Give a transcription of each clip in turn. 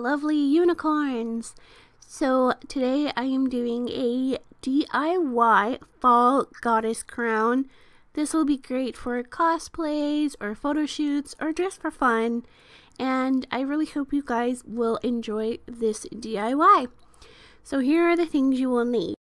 lovely unicorns. So today I am doing a DIY fall goddess crown. This will be great for cosplays or photo shoots or just for fun. And I really hope you guys will enjoy this DIY. So here are the things you will need.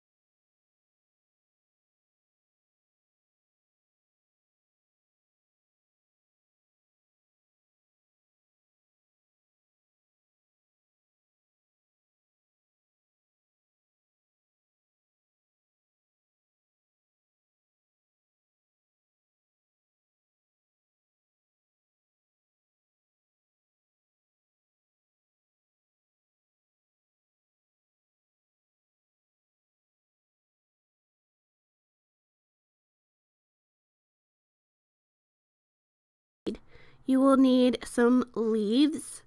You will need some leaves.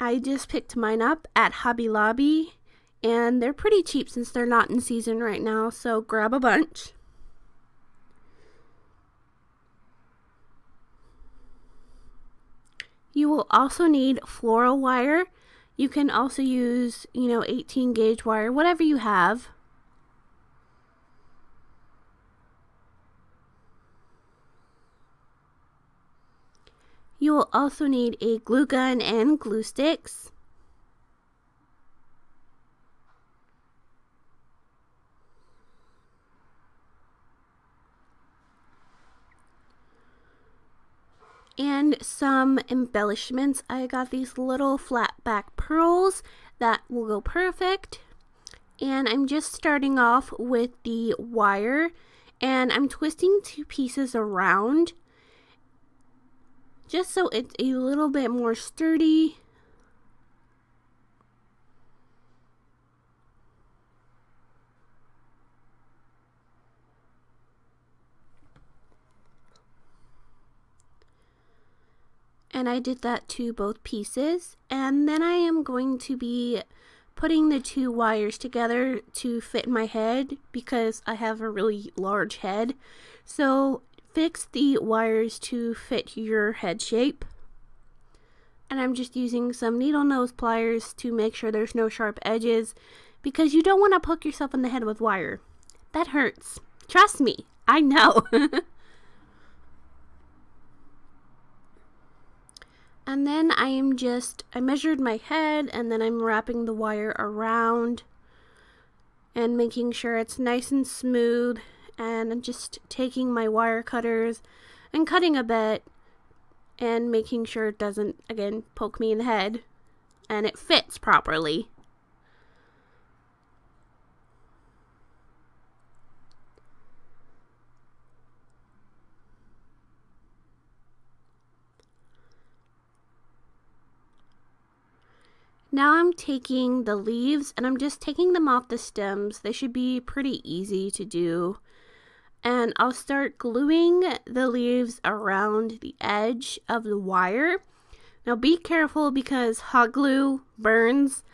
I just picked mine up at Hobby Lobby and they're pretty cheap since they're not in season right now, so grab a bunch. You will also need floral wire. You can also use, you know, 18 gauge wire, whatever you have. You will also need a glue gun and glue sticks. and some embellishments. I got these little flat back pearls that will go perfect. And I'm just starting off with the wire and I'm twisting two pieces around just so it's a little bit more sturdy. And I did that to both pieces. And then I am going to be putting the two wires together to fit my head because I have a really large head. So fix the wires to fit your head shape. And I'm just using some needle nose pliers to make sure there's no sharp edges because you don't want to poke yourself in the head with wire. That hurts. Trust me, I know. and then I am just, I measured my head and then I'm wrapping the wire around and making sure it's nice and smooth and I'm just taking my wire cutters and cutting a bit and making sure it doesn't again poke me in the head and it fits properly. Now I'm taking the leaves and I'm just taking them off the stems. They should be pretty easy to do and I'll start gluing the leaves around the edge of the wire. Now be careful because hot glue burns.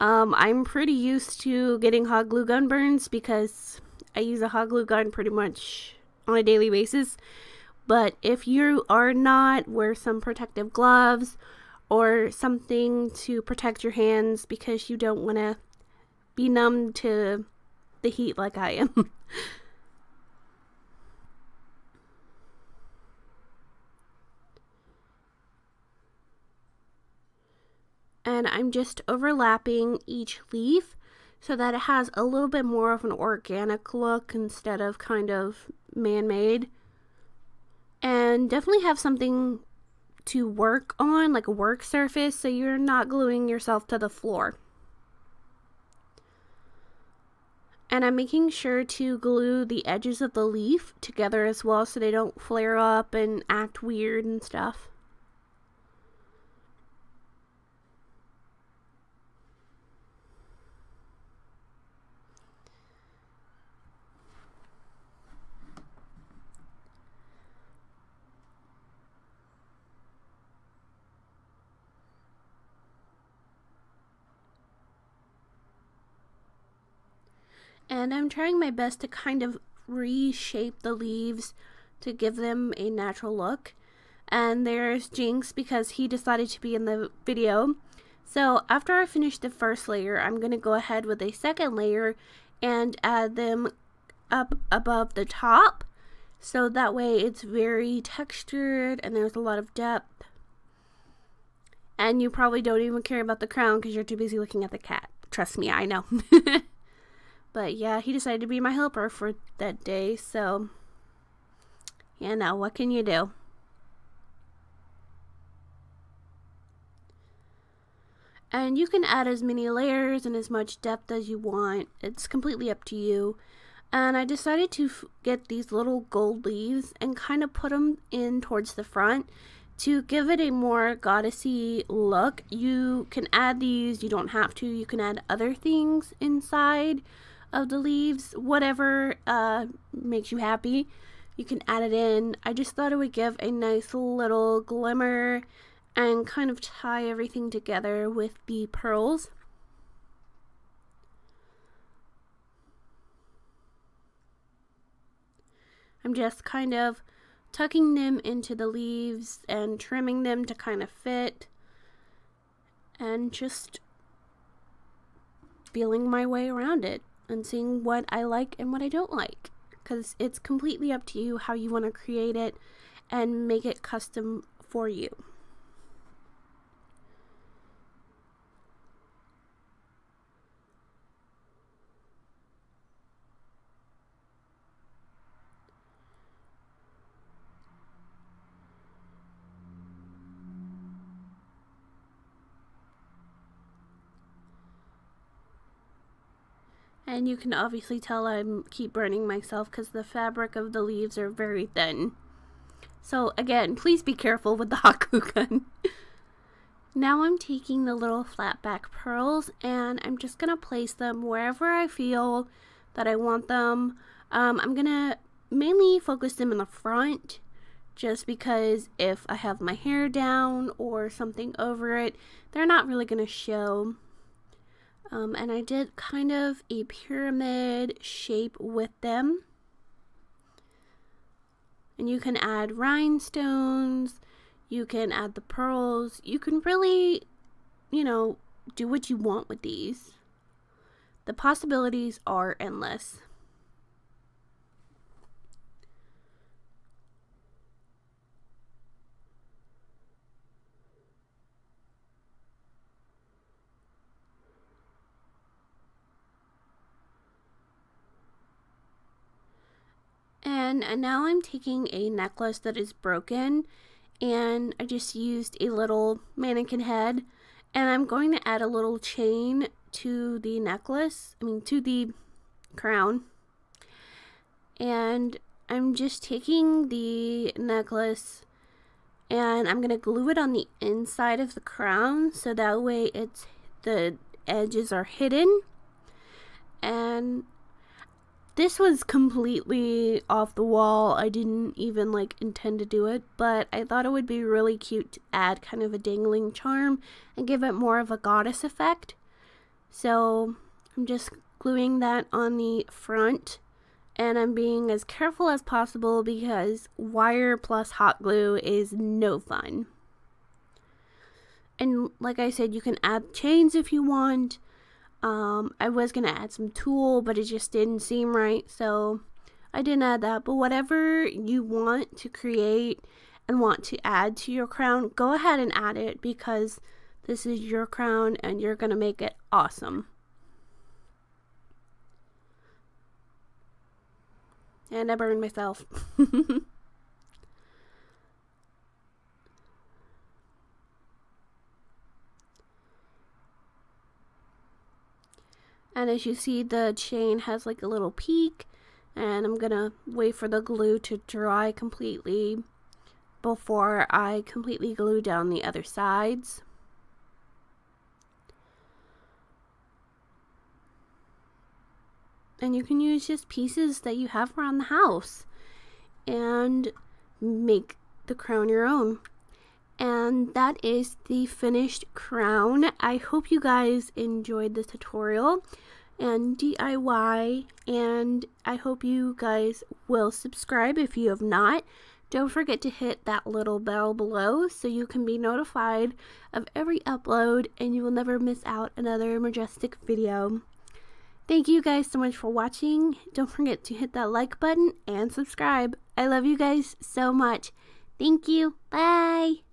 Um, I'm pretty used to getting hot glue gun burns because I use a hot glue gun pretty much on a daily basis. But if you are not, wear some protective gloves or something to protect your hands because you don't want to be numb to the heat like I am. and I'm just overlapping each leaf so that it has a little bit more of an organic look instead of kind of man-made. And definitely have something to work on like a work surface so you're not gluing yourself to the floor. And I'm making sure to glue the edges of the leaf together as well so they don't flare up and act weird and stuff and I'm trying my best to kind of reshape the leaves to give them a natural look. And there's Jinx because he decided to be in the video. So after I finish the first layer, I'm going to go ahead with a second layer and add them up above the top. So that way it's very textured and there's a lot of depth. And you probably don't even care about the crown because you're too busy looking at the cat. Trust me, I know. but yeah, he decided to be my helper for that day, so yeah, now what can you do? And you can add as many layers and as much depth as you want. It's completely up to you. And I decided to get these little gold leaves and kind of put them in towards the front to give it a more goddessy look. You can add these, you don't have to. You can add other things inside of the leaves, whatever uh, makes you happy. You can add it in. I just thought it would give a nice little glimmer and kind of tie everything together with the pearls. I'm just kind of tucking them into the leaves and trimming them to kind of fit and just feeling my way around it and seeing what I like and what I don't like because it's completely up to you how you want to create it and make it custom for you. And you can obviously tell I'm keep burning myself because the fabric of the leaves are very thin. So again, please be careful with the glue gun. now I'm taking the little flat back pearls and I'm just going to place them wherever I feel that I want them. Um, I'm going to mainly focus them in the front just because if I have my hair down or something over it, they're not really going to show. Um, and I did kind of a pyramid shape with them. And you can add rhinestones, you can add the pearls, you can really, you know, do what you want with these. The possibilities are endless. And now I'm taking a necklace that is broken and I just used a little mannequin head and I'm going to add a little chain to the necklace, I mean to the crown. And I'm just taking the necklace and I'm going to glue it on the inside of the crown so that way it's the edges are hidden. And this was completely off the wall. I didn't even like intend to do it, but I thought it would be really cute to add kind of a dangling charm and give it more of a goddess effect. So I'm just gluing that on the front and I'm being as careful as possible because wire plus hot glue is no fun. And like I said, you can add chains if you want. Um, I was gonna add some tulle, but it just didn't seem right, so I didn't add that. But whatever you want to create and want to add to your crown, go ahead and add it because this is your crown and you're gonna make it awesome. And I burned myself. And as you see, the chain has like a little peak. And I'm gonna wait for the glue to dry completely before I completely glue down the other sides. And you can use just pieces that you have around the house and make the crown your own. And that is the finished crown. I hope you guys enjoyed this tutorial and DIY and I hope you guys will subscribe if you have not Don't forget to hit that little bell below so you can be notified of every upload and you will never miss out another majestic video. Thank you guys so much for watching. Don't forget to hit that like button and subscribe. I love you guys so much. Thank you. Bye.